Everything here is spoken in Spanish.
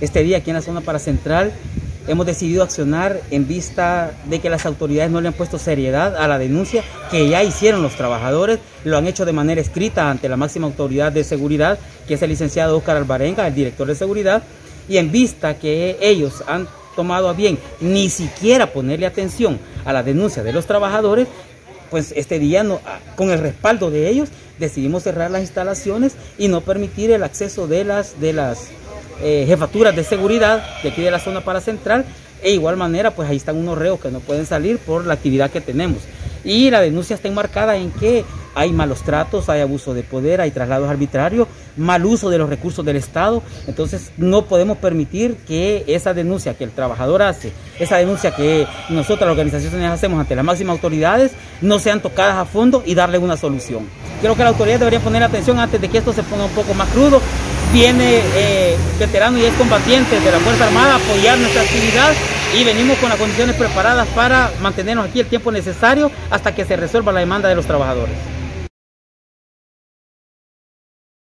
Este día aquí en la zona para central hemos decidido accionar en vista de que las autoridades no le han puesto seriedad a la denuncia que ya hicieron los trabajadores, lo han hecho de manera escrita ante la máxima autoridad de seguridad, que es el licenciado Oscar Alvarenga, el director de seguridad, y en vista que ellos han tomado a bien ni siquiera ponerle atención a la denuncia de los trabajadores, pues este día no, con el respaldo de ellos decidimos cerrar las instalaciones y no permitir el acceso de las, de las eh, jefaturas de seguridad de aquí de la zona para central e igual manera pues ahí están unos reos que no pueden salir por la actividad que tenemos. Y la denuncia está enmarcada en que hay malos tratos, hay abuso de poder, hay traslados arbitrarios, mal uso de los recursos del Estado. Entonces no podemos permitir que esa denuncia que el trabajador hace, esa denuncia que nosotros las organizaciones hacemos ante las máximas autoridades, no sean tocadas a fondo y darle una solución. Creo que la autoridad debería poner atención antes de que esto se ponga un poco más crudo. Viene eh, veterano y es combatiente de la Fuerza Armada apoyar nuestra actividad y venimos con las condiciones preparadas para mantenernos aquí el tiempo necesario hasta que se resuelva la demanda de los trabajadores.